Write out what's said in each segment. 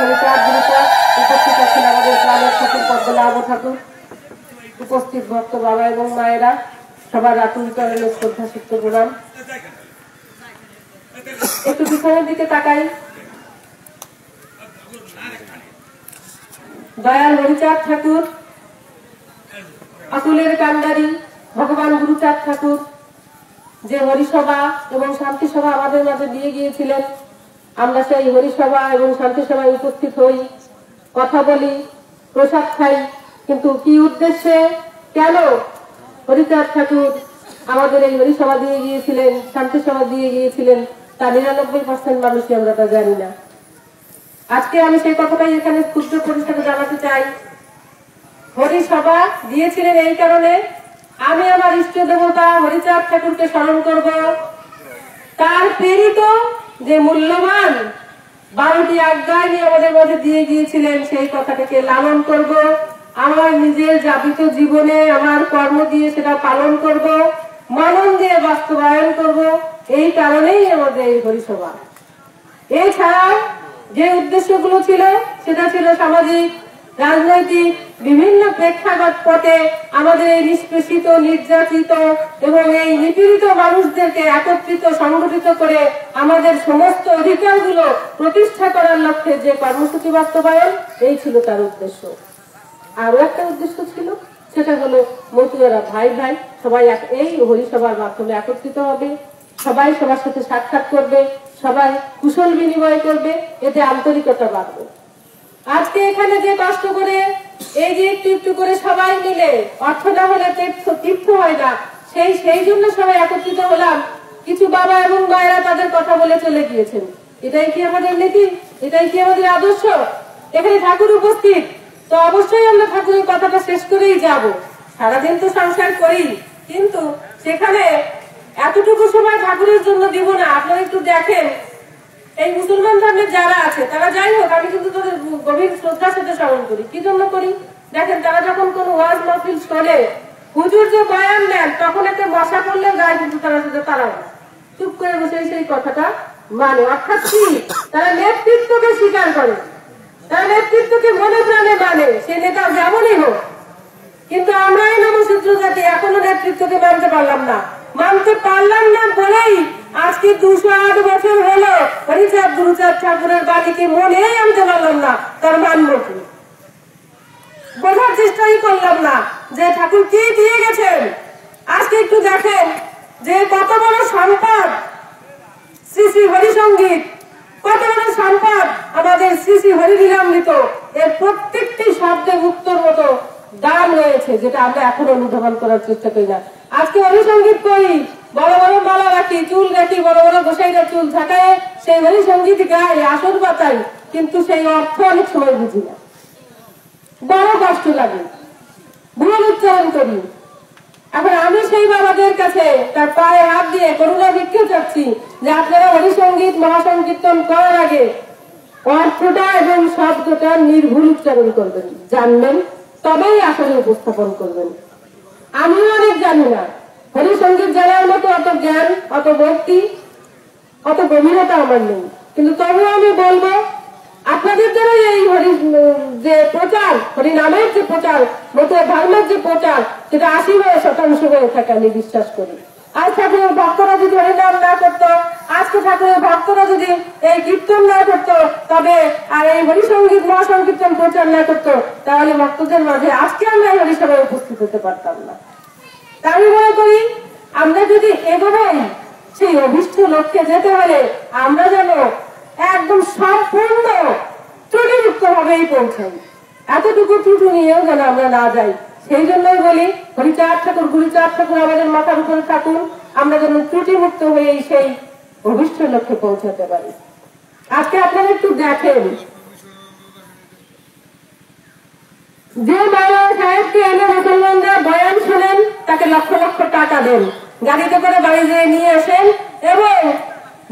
গুরুচাঁদ উপস্থিত আছেন আমাদের গ্রামের ঠাকুর ঠাকুর, উপস্থিত ভক্ত বাবা এবং মায়েরা, সবার আতুল চরণে শ্রদ্ধা প্রণাম। একটু পিছনের দিকে তাকাই। দয়াল হরিচাঁদ ঠাকুর আতুলের কান্ডারি, ভগবান গুরুচাঁদ ঠাকুর, যে হরিসভা এবং শান্তি সভা আমাদের মাঝে দিয়ে গিয়েছিলেন। আমরা সেই হরিসভা এবং শান্তি সভায় উপস্থিত হই, কথা বলি, প্রসাদ খাই, কিন্তু কি উদ্দেশ্যে, কেন হরিচাঁদ ঠাকুর আমাদের এই হরিসভা দিয়ে গিয়েছিলেন শান্তি সভা দিয়ে গিয়েছিলেন, তা নিরানব্বই পার্সেন্ট মানুষই আমরা তা জানি না। আজকে আমি সেই কথাটাই এখানে ক্ষুদ্র পরিসরে জানাতে চাই। হরিসভা দিয়েছিলেন এই কারণে আমি আমার ইষ্ট দেবতা হরিচাঁদ ঠাকুরকে স্মরণ করব। তার প্রেরিত যে মূল্যবান বারোটি আজ্ঞা নিয়ে আমাদের মধ্যে দিয়ে গিয়েছিলেন, সেই কথাটাকে লালন করব। আমার নিজের যাবিত জীবনে আমার কর্ম দিয়ে সেটা পালন করব, মনন দিয়ে বাস্তবায়ন করব, এই কারণেই আমাদের এই হরিসভা এছাড়াও যে উদ্দেশ্যগুলো ছিল, সেটা ছিল সামাজিক রাজনৈতিক বিভিন্ন প্রেক্ষাগত পথে আমাদের এই নিষ্পেষিত, নির্যাতিত এবং এই নিপীড়িত মানুষদেরকে একত্রিত, সংগঠিত করে আমাদের সমস্ত অধিকারগুলো প্রতিষ্ঠা করার লক্ষ্যে যে কর্মসূচি বাস্তবায়ন, এই ছিল তার উদ্দেশ্য। আরও একটা উদ্দেশ্য ছিল, সেটা হলো মতুয়ারা ভাই ভাই, সবাই এই হরিসভার মাধ্যমে একত্রিত হবে। সবাই সবার সাথে সাক্ষাৎ করবে, সবাই কুশল বিনিময় করবে, এতে আন্তরিকতা বাড়বে। আজকে এখানে যে কষ্ট করে, এই যে একটু একটু করে সবাই মিলে অর্থ না হলে তীর্থ তীর্থ হয় না, সেই সেই জন্য সবাই একত্রিত হলাম। কিছু বাবা এবং মায়েরা তাদের কথা বলে চলে গিয়েছেন। এটাই কি আমাদের নীতি? এটাই কি আমাদের আদর্শ? এখানে ঠাকুর উপস্থিত। তো অবশ্যই আমরা ঠাকুরের কথাটা শেষ করেই যাব। সারাদিন তো সংসার করি, কিন্তু সেখানে এতটুকু সময় ঠাকুরের জন্য দিব না। আপনারা একটু দেখেন। এই মুসলমান ধর্মের যারা আছে, তারা যাই হোক, আমি কিন্তু তাদের গভীর শ্রদ্ধার সাথে স্মরণ করি। কি জন্য করি? দেখেন, তারা যখন কোন ওয়াজ মাহফিল করে হুজুর যে বয়ান দেন, তখন একটা মশা পড়লে গায়ে কিন্তু তারা সেটা তারা চুপ করে বসে সেই কথাটা মানে অর্থাৎ কি? তারা নেতৃত্বকে স্বীকার করে। তারা নেতৃত্বকে মনে প্রাণে মানে সে নেতা যেমনই হোক। কিন্তু আমরা এই নমসূত্র জাতি এখনও নেতৃত্বকে মানতে পারলাম না। মানতে পারলাম না বলেই আজকে দুশো আট বছর হলো, হরিচাঁদ গুরুচাঁদ ঠাকুরের বাড়িকে মনে আনতে পারলাম না, তার মানব কি বোঝার চেষ্টাই করলাম না যে ঠাকুর কি দিয়ে গেছেন। আজকে একটু দেখেন যে কত বড় সম্পদ শ্রী শ্রী হরিসঙ্গীত কত বড় সম্পদ আমাদের শ্রী শ্রী হরিলীলামৃত এর প্রত্যেকটি শব্দে উত্তর মতো দাম রয়েছে, যেটা আমরা এখন অনুধাবন করার চেষ্টা করি না। আজকে হরিসঙ্গীত করি। বড় বড় মালা রাখি, চুল রাখি, বড় বড় গোসাইরা চুল ঝাঁকায় সেই হরিসঙ্গীত গাই আসর বাতাই কিন্তু সেই অর্থ অনেক সময় বুঝি না। বড় কষ্ট লাগে, ভুল উচ্চারণ করি। এখন আমি সেই বাবাদের কাছে তার পায়ে হাত দিয়ে করুণা ভিক্ষা চাচ্ছি যে আপনারা হরিসঙ্গীত মহাসংকীর্তন করার আগে অর্থটা এবং শব্দটা নির্ভুল উচ্চারণ করবেন। জানবেন, তবেই আসলে উপস্থাপন করবেন। আমিও অনেক জানি না। হরিসঙ্গীত জানার মতো অত জ্ঞান, অত ভক্তি, অত গভীরতা আমার নেই। কিন্তু তবুও আমি বলব, আপনাদের দ্বারা এই হরি যে প্রচার, হরি নামের যে প্রচার, মতো ধর্মের যে প্রচার, সেটা আশি হয়ে শতাংশ হয়ে থাকে, আমি বিশ্বাস করি। আজ ঠাকুরের ভক্তরা যদি হরিনাম না করতো, আজকে ঠাকুরের ভক্তরা যদি এই কীর্তন না করতো, তবে আর এই হরিসঙ্গীত মহাসংকীর্তন প্রচার না করতো, তাহলে ভক্তদের মাঝে আজকে আমরা এই হরিসভায় উপস্থিত হতে পারতাম না। আমি মনে করি, আমরা যদি এগোবেন সেই অভিষ্ট লক্ষ্যে যেতে হলে আমরা যেন একদম সম্পূর্ণ ত্রুটিযুক্ত ভাবেই পৌঁছাই। এতটুকু ত্রুটি নিয়েও যেন আমরা না যাই। সেই জন্যই বলি, হরিচাঁদ ঠাকুর, গুরুচাঁদ ঠাকুর, আমাদের মাথার উপরে থাকুন। আমরা যেন ত্রুটিমুক্ত হয়ে সেই অভিষ্ট লক্ষ্যে পৌঁছাতে পারি। আজকে আপনারা একটু দেখেন যে বাবা সাহেবকে এনে মুসলমানরা বয়ান শোনেন, তাকে লক্ষ লক্ষ টাকা দেন। গাড়িতে করে বাড়ি যেয়ে নিয়ে আসেন এবং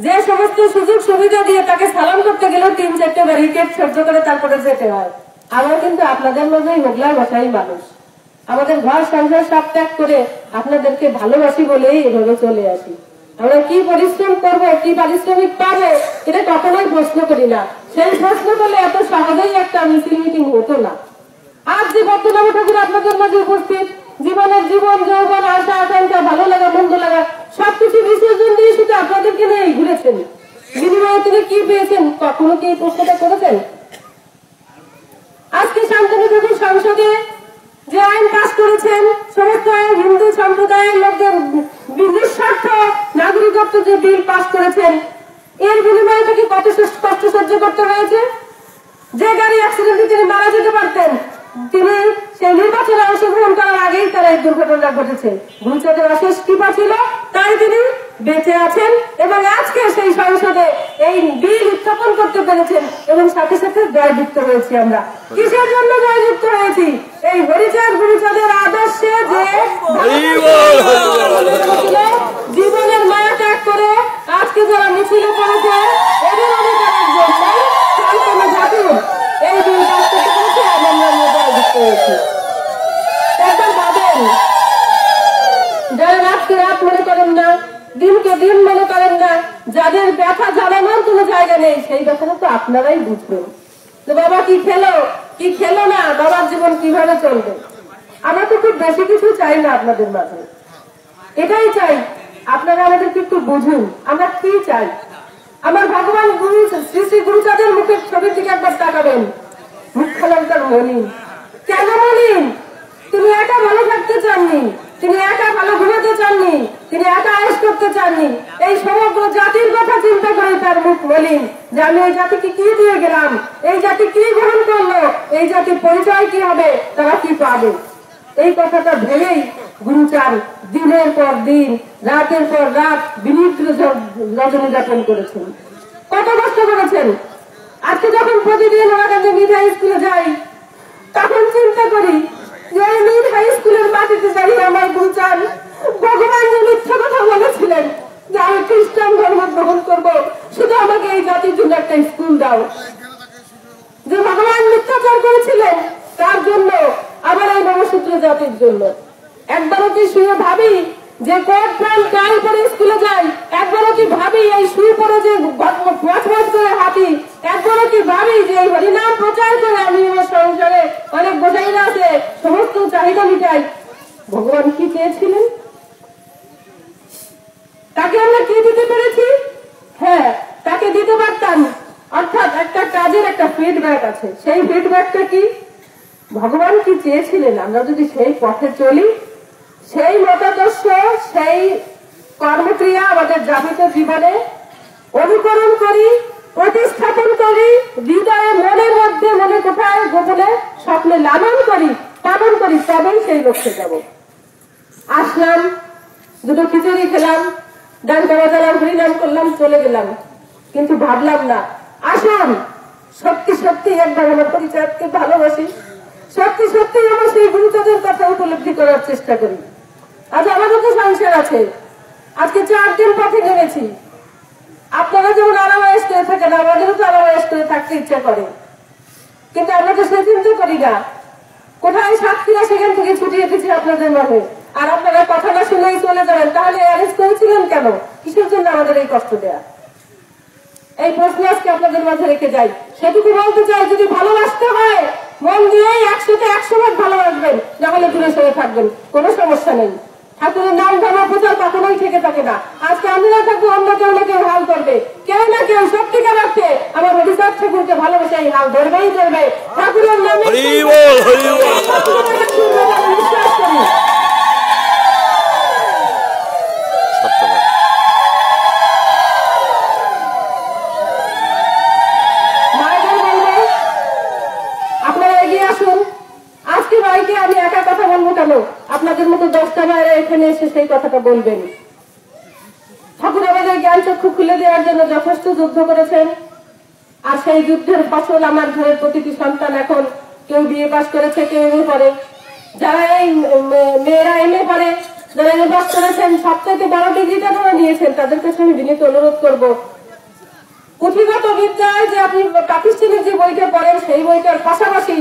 যে সমস্ত সুযোগ সুবিধা দিয়ে তাকে সালাম করতে গেলেও তিন চারটে ব্যারিকেড সহ্য করে তারপরে যেতে হয়। আমরা কিন্তু আপনাদের মধ্যেই মোগলার ভাষাই মানুষ। আমাদের ঘর সংসার সব ত্যাগ করে আপনাদেরকে ভালোবাসি বলেই এভাবে চলে আসি। আমরা কি পরিশ্রম করব, কি পারিশ্রমিক পাবো, এটা কখনোই প্রশ্ন করি না। সেই প্রশ্ন করলে এত সহজেই একটা মিছিল মিটিং হতো না। আজ যে বর্তমান ঠাকুর আপনাদের মাঝে উপস্থিত। জীবনের জীবন, যৌবন আশা আকাঙ্ক্ষা ভালো লাগা, মন্দ লাগা, সবকিছু বিসর্জন দিয়ে শুধু আপনাদেরকে নিয়ে ঘুরেছেন। বিনিময়ে তিনি কি পেয়েছেন, কখনো কি এই প্রশ্নটা করেছেন? আজকে শান্তনু ঠাকুর সংসদে যে আইন পাশ করেছেন, সমস্ত হিন্দু সম্প্রদায়ের লোকদের নিঃস্বার্থ নাগরিকত্ব যে বিল পাশ করেছেন, এর বিনিময়ে তাকে কত কষ্ট সহ্য করতে হয়েছে? যে গাড়ি অ্যাক্সিডেন্টে তিনি মারা যেতে পারতেন তিনি সেই নির্বাচনে অংশগ্রহণ করার আগেই তার এই দুর্ঘটনা ঘটেছে। গুরুচাঁদের অশেষ কৃপা ছিল? তাই তিনি বেঁচে আছেন এবং আজকে সেই সংসদে এই বিল উত্থাপন করতে পেরেছেন এবং সাথে সাথে জয়যুক্ত হয়েছি আমরা। কিসের জন্য জয়যুক্ত হয়েছি? এই হরিচাঁদ গুরুচাঁদের আদর্শে যে জীবনের নেই সেই ব্যথাটা তো আপনারাই বুঝবেন। তো বাবা, কি খেলো? কি খেলো না? বাবার জীবন কীভাবে চলবে? আমরা তো খুব বেশি কিছু চাই না আপনাদের মাঝে। এটাই চাই। আপনারা আমাদেরকে একটু বুঝুন, আমরা কি চাই? আমার ভগবান গুরু, শ্রী শ্রী গুরুচাঁদের মুখের ছবির দিকে একবার তাকাবেন। মুখ্যালঙ্কার মলিন কেন মলিন তিনি একা ভালো থাকতে চাননি। তিনি একা ভালো ঘুমাতে চাননি। তিনি একা আয়েস করতে চাননি। এই সমগ্র জাতির কথা চিন্তা করে তার মুখ মলিন যে আমি এই জাতিকে কি দিয়ে গেলাম? এই জাতি কি গ্রহণ করল? এই জাতির পরিচয় কি হবে? তারা কি পাবে? এই কথাটা ভেবেই গুরুচার দিনের পর দিন, রাতের পর রাত বিনিদ্র রজনী যাপন করেছেন। কত কষ্ট করেছেন? আজকে যখন প্রতিদিন আমার কাছে মিড স্কুলে যাই, তখন চিন্তা করি যে ভগবান মিথ্যাচার করেছিলেন, তার জন্য আবার এই নবসূত্র জাতির জন্য। একবারও কি শুয়ে ভাবি যে কোট প্যান্ট টাই পরে স্কুলে যাই একবারও কি ভাবি এই শুয়ে পরে যে করে হাঁটি একবারও কি ভাবি যে এই হরিনাম প্রচার করে আমি আমার সংসারে অনেক বোঝাইরা আছে সমস্ত চাহিদা মিটাই? ভগবান কি চেয়েছিলেন? তাকে আমরা কি দিতে পেরেছি? হ্যাঁ তাকে দিতে পারতাম। অর্থাৎ একটা কাজের একটা ফিডব্যাক আছে। সেই ফিডব্যাকটা কি? ভগবান কি চেয়েছিলেন? আমরা যদি সেই পথে চলি, সেই মতাদর্শ, সেই কর্মক্রিয়া আমাদের যাবিত জীবনে অনুকরণ করি প্রতিস্থাপন করি, হৃদয়ে মনের মধ্যে মনে কোথায় গোপনে স্বপ্নে লালন করি, পালন করি, তবেই সেই লক্ষ্যে যাব। আসলাম, দুটো খিচুড়ি খেলাম ডান করা বাজালাম হরিনাম করলাম, চলে গেলাম। কিন্তু ভাবলাম না, আসুন, সত্যি সত্যি একবার আমার পরিচয়কে ভালোবাসি। সত্যি সত্যি আমার সেই গুরুচাঁদের কথা উপলব্ধি করার চেষ্টা করি। আজ আমাদের তো সংসার আছে। আজকে চার দিন পথে নেমেছি। আপনারা যেমন আরামায়েশ করে থাকেন, আমাদেরও তো আরামায়েশ করে থাকতে ইচ্ছা করে। কিন্তু আমরা তো সে চিন্তা করি না। কোথায় সাতক্ষীরা সেখান থেকে ছুটিয়ে দিচ্ছি আপনাদের মাঝে আর আপনারা কথা না শুনেই চলে যাবেন। তাহলে অ্যারেস্ট করেছিলেন কেন? কিসের জন্য আমাদের এই কষ্ট দেয়া? এই প্রশ্ন আজকে আপনাদের মাঝে রেখে যাই। সেটুকু বলতে চাই, যদি ভালোবাসতে হয়, মন দিয়েই একশোতে একশো ভাগ ভালোবাসবেন নাহলে দূরে সরে থাকবেন। কোনো সমস্যা নেই। ঠাকুরের নাম ধর্ম প্রচার কখনোই থেকে থাকে না থাকব অন্য কেউ না কেউ হাল করবে কেউ না কেউ সত্যিকার অর্থে আমার অভিশাপ ঠাকুরকে ভালোবাসে এই হাল ধরবেই ধরবে ঠাকুরের নামে হরি বল, হরি বল। বিশ্বাস করি সত্য কথা মায়েদের বলব আপনারা এগিয়ে আসুন আজকে ভাইকে আমি একা কথা বলব কেন? আপনাদের মতো দশটা বাইরে এখানে এসে সেই কথাটা বলবেন। ঠাকুর আমাদের জ্ঞান চক্ষু খুলে দেওয়ার জন্য যথেষ্ট যুদ্ধ করেছেন। আর সেই যুদ্ধের ফসল আমার ঘরের প্রতিটি সন্তান এখন কেউ বিয়ে পাস করেছে কেউ এমএ পড়ে। যারা এই মেয়েরা এমএ পড়ে, যারা এমএ পাস করেছেন সব সবথেকে বড় ডিগ্রিটা যারা নিয়েছেন, তাদের কাছে আমি বিনীত অনুরোধ করব। পুঁথিগত বিদ্যায় যে আপনি প্রাতিষ্ঠানিক যে বইটা পড়েন, সেই বইটার পাশাপাশি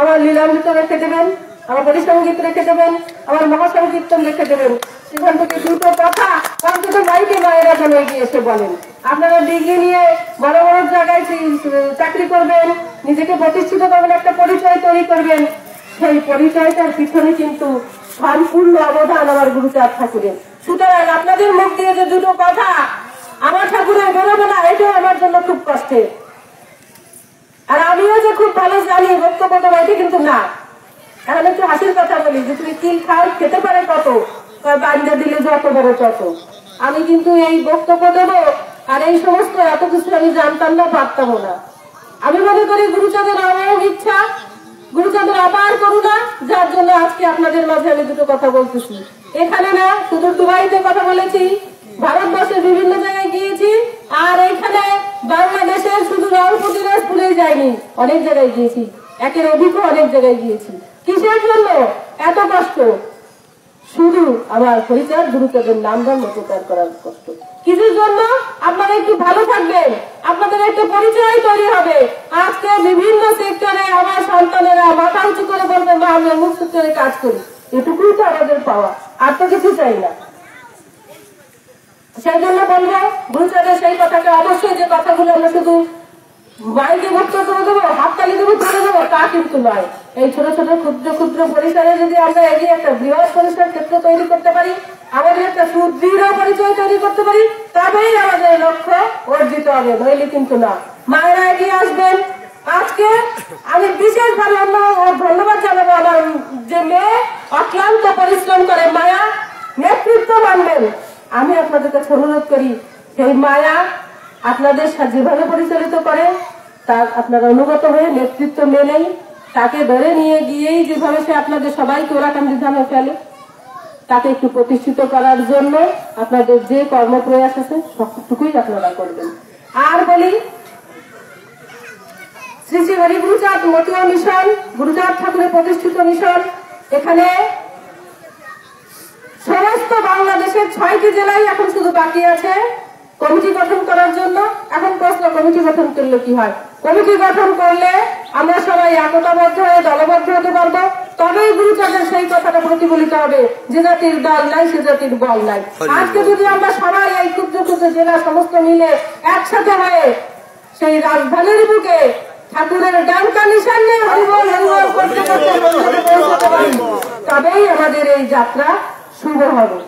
আমার লীলামৃত রেখে দেবেন, আমার পরিসঙ্গীত রেখে দেবেন, আমার মহাসংকীর্তন রেখে দেবেন। সেখান থেকে দুটো কথা অন্তত মাইকে মায়েরা যেন এগিয়ে এসে বলেন? আপনারা ডিগ্রি নিয়ে বড় বড় জায়গায় চাকরি করবেন, নিজেকে প্রতিষ্ঠিত করবেন, একটা পরিচয় তৈরি করবেন। সেই পরিচয়টার পিছনে কিন্তু সম্পূর্ণ অবদান আমার গুরুচাঁদ ঠাকুরের। সুতরাং আপনাদের মুখ দিয়ে যে দুটো কথা, আমার ঠাকুরের বেরোবে না এটাও আমার জন্য খুব কষ্টের। আর আমিও যে খুব ভালো জানি, বক্তব্য দেবো, এটা কিন্তু না। এখন একটু হাসির কথা বলি, যে তুমি কিল খাও, খেতে পারে কত বান্ধা দিলে যত বড় তত আমি কিন্তু এই বক্তব্য দেবো আর এই সমস্ত এত কিছু আমি জানতাম না পারতাম না। আমি মনে করি গুরুচাঁদের অনেক ইচ্ছা গুরুচাঁদের অপার করুণা, যার জন্য আজকে আপনাদের মাঝে আমি দুটো কথা বলতেছি। এখানে না শুধু দুবাইতে কথা বলেছি, ভারতবর্ষের বিভিন্ন জায়গায় গিয়েছি, আর এখানে বাংলাদেশের শুধু রংপুর দিনাজপুরে যাইনি, অনেক জায়গায় গিয়েছি। একের অধিক অনেক জায়গায় গিয়েছি। কিসের জন্য? এত কষ্ট। শুধু আমার পরিচয় গুরুত্বের নামটা মতদার করার কষ্ট। কিছুর জন্য আপনারা একটু ভালো থাকবেন, আপনাদের একটা পরিচয় তৈরি হবে। আজকে বিভিন্ন সেক্টরে আমার সন্তানেরা মাথা উঁচু করে বলবে, মা আমি অমুক সেক্টরে কাজ করি। এটুকুই তো আমাদের পাওয়া। আর তো কিছু চাই না। সেই জন্য বলব গুরুচাঁদের সেই কথাকে অবশ্যই যে কথাগুলো আমরা শুধু বাইরে ভক্ত করে দেবো, হাততালি দেবো দেবো তা কিন্তু নয়। এই ক্ষুদ্র ক্ষুদ্র যদি আমরা এগিয়ে একটা বৃহৎ ক্ষেত্র তৈরি করতে পারি একটা সুদৃঢ় পরিচয় তৈরি করতে পারি, তবেই আমাদের লক্ষ্য অর্জিত হবে কিন্তু না। মায়েরা এগিয়ে আসবেন। আজকে আমি ধন্যবাদ জানাব আমার যে মেয়ে অক্লান্ত পরিশ্রম করে, মায়া নেতৃত্ব মানবেন। আমি আপনাদের কাছে অনুরোধ করি সেই মায়া আপনাদের যেভাবে পরিচালিত করে, তার আপনারা অনুগত হয়ে নেতৃত্ব মেনেই তাকে ধরে নিয়ে গিয়েই যেভাবে সে আপনাদের সবাইকে ওরাকান্দি ধামে ফেলে, তাকে একটু প্রতিষ্ঠিত করার জন্য আপনাদের যে কর্মপ্রয়াস আছে, সবটুকুই আপনারা করবেন। আর বলি, শ্রী শ্রী হরি গুরুচাঁদ মতুয়া মিশন, গুরুচাঁদ ঠাকুরের প্রতিষ্ঠিত মিশন, এখানে সমস্ত বাংলাদেশের ছয়টি জেলায় এখন শুধু বাকি আছে। কমিটি গঠন করার জন্য এখন প্রশ্ন কমিটি গঠন করলে কি হয়? কমিটি গঠন করলে আমরা সবাই একতাবদ্ধ হয়ে দলবদ্ধ হতে পারব। তবেই গুরুচাঁদের সেই কথাটা প্রতিফলিত হবে যে জাতির দল নাই সে জাতির বল নাই। আজকে যদি আমরা সবাই এই ক্ষুদ্র ক্ষুদ্র জেলা সমস্ত মিলে একসাথে হয়ে সেই রাজধানীর বুকে ঠাকুরের ডানকা নিশান নিয়ে হরিবল হরিবল করতে পারি তবেই আমাদের এই যাত্রা শুভ হবে।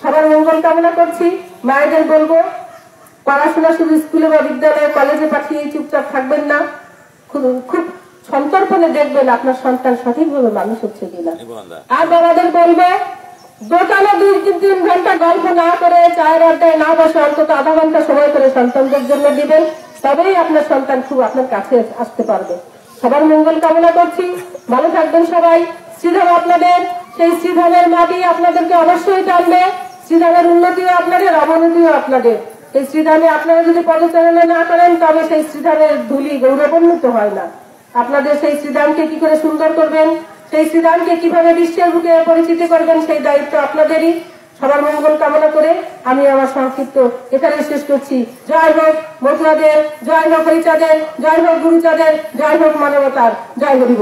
সবার মঙ্গল কামনা করছি। মায়েদের বলব পড়াশোনা শুধু স্কুলে বা বিদ্যালয়ে কলেজে পাঠিয়ে চুপচাপ থাকবেন না। খুব খুব সন্তর্পণে দেখবেন আপনার সন্তান সঠিকভাবে মানুষ হচ্ছে কিনা। আর বাবাদের বলবে দোকানে দুই তিন ঘণ্টা গল্প না করে চায়ের আড্ডায় না বসে অন্তত আধা ঘণ্টা সময় করে সন্তানদের জন্য দিবেন। তবেই আপনার সন্তান খুব আপনার কাছে আসতে পারবে। সবার মঙ্গল কামনা করছি। ভালো থাকবেন সবাই। শ্রীধাম আপনাদের সেই শ্রীধামের মাটি আপনাদেরকে অবশ্যই টানবে। শ্রীধামের উন্নতিও আপনাদের অবনতিও আপনাদের। এই শ্রীধামে আপনারা যদি পদচারণা না করেন তবে সেই শ্রীধামের ধুলি গৌরবান্বিত হয় না। আপনাদের সেই শ্রীধামকে কি করে সুন্দর করবেন? সেই শ্রীধামকে কীভাবে বিশ্বের বুকে পরিচিতি করবেন সেই দায়িত্ব আপনাদেরই। সবার মঙ্গল কামনা করে আমি আমার সংক্ষিপ্ত এখানে শেষ করছি। জয় হোক মথুরাদের জয় হোক হরিচাঁদের জয় হোক গুরুচাঁদের জয় হোক মানবতার। জয় হরি